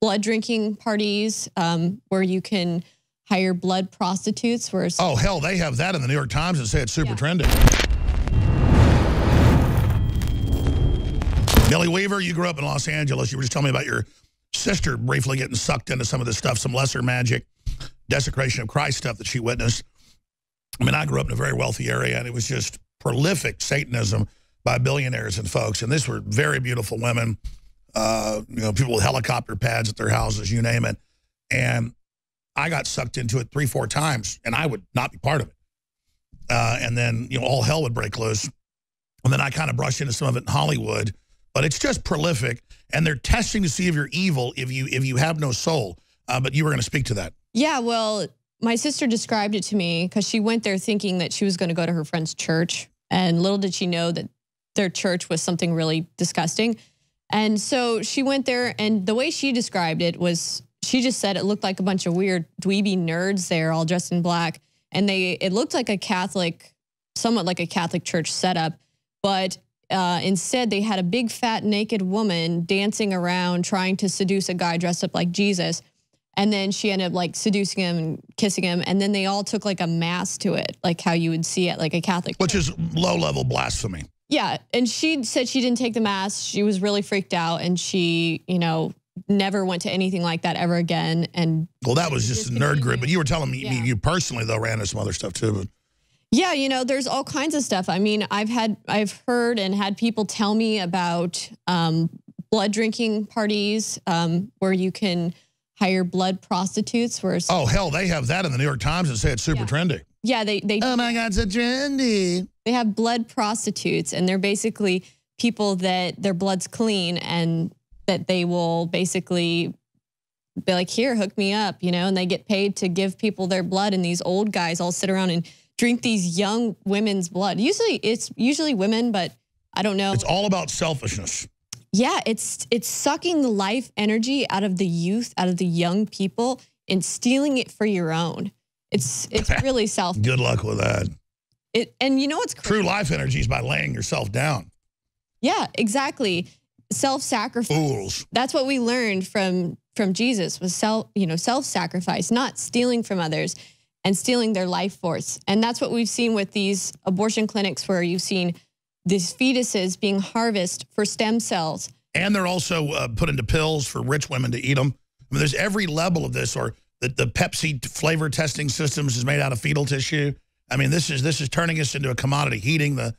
blood drinking parties um, where you can hire blood prostitutes. Where oh hell, they have that in the New York Times and say it's super yeah. trendy. Millie Weaver, you grew up in Los Angeles. You were just telling me about your sister briefly getting sucked into some of this stuff, some lesser magic, desecration of Christ stuff that she witnessed. I mean, I grew up in a very wealthy area, and it was just prolific Satanism by billionaires and folks. And these were very beautiful women, uh, you know, people with helicopter pads at their houses, you name it. And I got sucked into it three, four times, and I would not be part of it. Uh, and then, you know, all hell would break loose. And then I kind of brushed into some of it in Hollywood but it's just prolific, and they're testing to see if you're evil if you if you have no soul. Uh, but you were going to speak to that. Yeah, well, my sister described it to me because she went there thinking that she was going to go to her friend's church, and little did she know that their church was something really disgusting. And so she went there, and the way she described it was she just said it looked like a bunch of weird dweeby nerds there, all dressed in black, and they it looked like a Catholic, somewhat like a Catholic church setup, but uh, instead, they had a big, fat, naked woman dancing around trying to seduce a guy dressed up like Jesus. And then she ended up like seducing him and kissing him. And then they all took like a mass to it, like how you would see it, like a Catholic. Which church. is low level blasphemy. Yeah. And she said she didn't take the mask. She was really freaked out. And she, you know, never went to anything like that ever again. And well, that was just a nerd group. But you were telling me yeah. you personally, though, ran into some other stuff too. But yeah, you know, there's all kinds of stuff. I mean, I've had, I've heard and had people tell me about um, blood drinking parties um, where you can hire blood prostitutes. Where oh hell, they have that in the New York Times and say it's super yeah. trendy. Yeah, they they. Oh my God, so trendy. They have blood prostitutes, and they're basically people that their blood's clean and that they will basically be like, here, hook me up, you know, and they get paid to give people their blood, and these old guys all sit around and drink these young women's blood. Usually it's usually women, but I don't know. It's all about selfishness. Yeah, it's it's sucking the life energy out of the youth, out of the young people and stealing it for your own. It's it's really selfish. Good luck with that. It and you know what's crazy? true life energy is by laying yourself down. Yeah, exactly. Self-sacrifice. Fools. That's what we learned from from Jesus was self, you know, self-sacrifice, not stealing from others and stealing their life force. And that's what we've seen with these abortion clinics where you've seen these fetuses being harvested for stem cells. And they're also uh, put into pills for rich women to eat them. I mean, there's every level of this, or the, the Pepsi flavor testing systems is made out of fetal tissue. I mean, this is this is turning us into a commodity, heating the,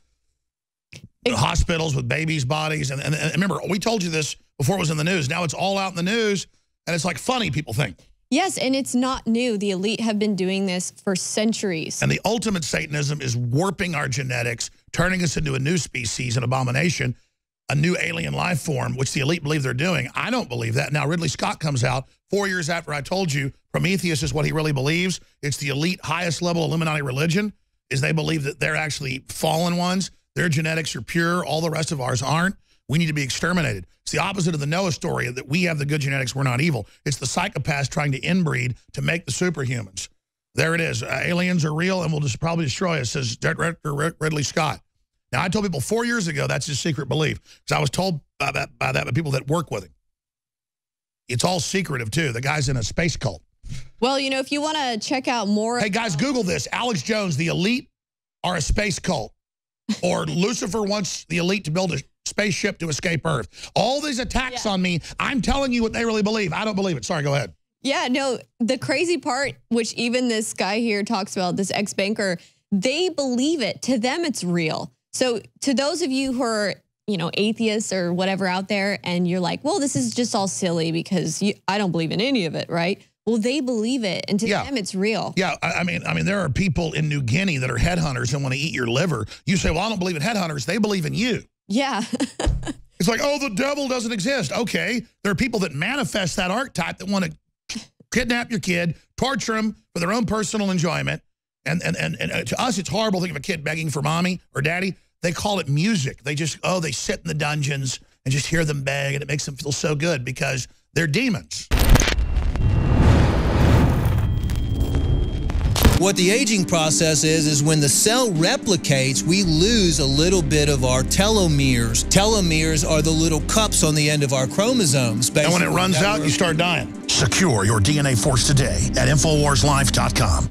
the hospitals with babies' bodies. And, and, and remember, we told you this before it was in the news. Now it's all out in the news, and it's like funny, people think. Yes, and it's not new. The elite have been doing this for centuries. And the ultimate Satanism is warping our genetics, turning us into a new species, an abomination, a new alien life form, which the elite believe they're doing. I don't believe that. Now, Ridley Scott comes out four years after I told you Prometheus is what he really believes. It's the elite highest level Illuminati religion, is they believe that they're actually fallen ones. Their genetics are pure. All the rest of ours aren't. We need to be exterminated. It's the opposite of the Noah story that we have the good genetics, we're not evil. It's the psychopaths trying to inbreed to make the superhumans. There it is. Uh, aliens are real and will just probably destroy us, says Director Ridley Scott. Now, I told people four years ago that's his secret belief because I was told by that, by that by people that work with him. It's all secretive, too. The guy's in a space cult. Well, you know, if you want to check out more... Hey, guys, Google this. Alex Jones, the elite are a space cult. or Lucifer wants the elite to build a spaceship to escape Earth. All these attacks yeah. on me, I'm telling you what they really believe. I don't believe it. Sorry, go ahead. Yeah, no, the crazy part, which even this guy here talks about, this ex-banker, they believe it. To them, it's real. So to those of you who are, you know, atheists or whatever out there, and you're like, well, this is just all silly because you, I don't believe in any of it, right? Well, they believe it, and to yeah. them, it's real. Yeah, I mean, I mean, there are people in New Guinea that are headhunters and want to eat your liver. You say, well, I don't believe in headhunters. They believe in you. Yeah. it's like, oh, the devil doesn't exist. Okay, there are people that manifest that archetype that want to kidnap your kid, torture them for their own personal enjoyment. And, and, and, and uh, to us, it's horrible to think of a kid begging for mommy or daddy. They call it music. They just, oh, they sit in the dungeons and just hear them beg, and it makes them feel so good because they're demons. What the aging process is, is when the cell replicates, we lose a little bit of our telomeres. Telomeres are the little cups on the end of our chromosomes. And when it runs out, you start dying. Secure your DNA force today at InfoWarsLife.com.